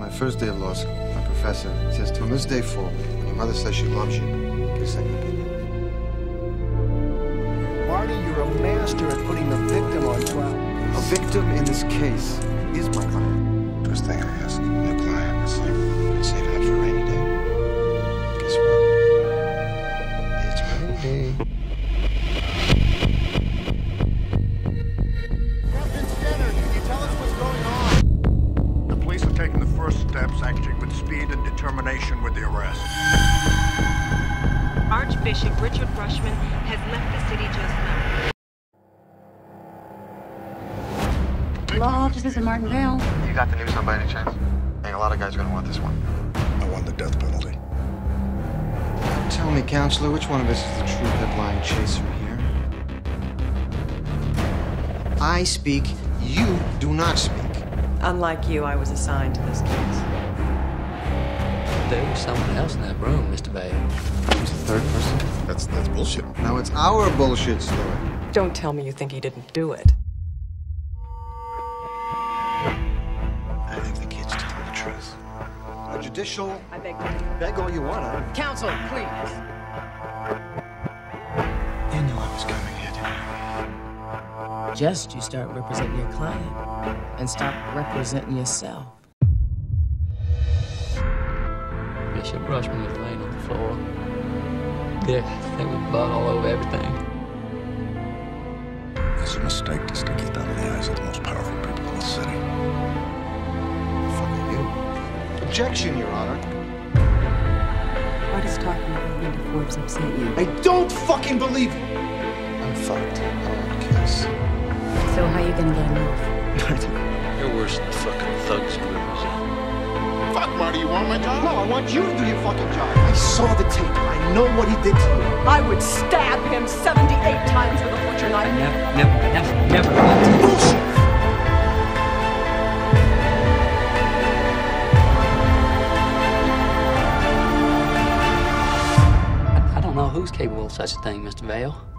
my first day of law school, my professor says to him, this day forward, when your mother says she loves you, get a second opinion. Marty, you're a master at putting the victim on trial. A victim in this case is my client. First thing I ask the client is like, save it up for a rainy day. Guess what? It's rainy day. Steps, acting with speed and determination with the arrest. Archbishop Richard Rushman has left the city just now. Law offices in Martin Vail. You got the news on by any chance? Ain't a lot of guys gonna want this one. I want the death penalty. Tell me, counselor, which one of us is the true headline chaser here? I speak, you do not speak. Unlike you, I was assigned to this case. There was someone else in that room, Mr. Bay. Who's the third person? That's that's bullshit. Now it's our bullshit story. Don't tell me you think he didn't do it. I think the kid's telling the truth. A judicial. I beg Beg all you want. I Counsel, please. You knew I was coming here, didn't you? Just you start representing your client and stop representing yourself. Bishop Rushman was laying on the floor. There, there was blood all over everything. It's a mistake to stick your thumb in the eyes of the most powerful people in the city. fuck are you? Objection, Your Honor. Why does talking about Linda Forbes upset you? I don't fucking believe it. I'm fucked. I want a kiss. So how are you gonna get him off? You're worse than the fucking thugs you represent. Fuck, Marty, you want my job? No, I want you to do your fucking job. I saw the tape. I know what he did to you. I would stab him 78 times with a butcher knife. Never, never, never, never. Bullshit. I don't know who's capable of such a thing, Mr. Vail.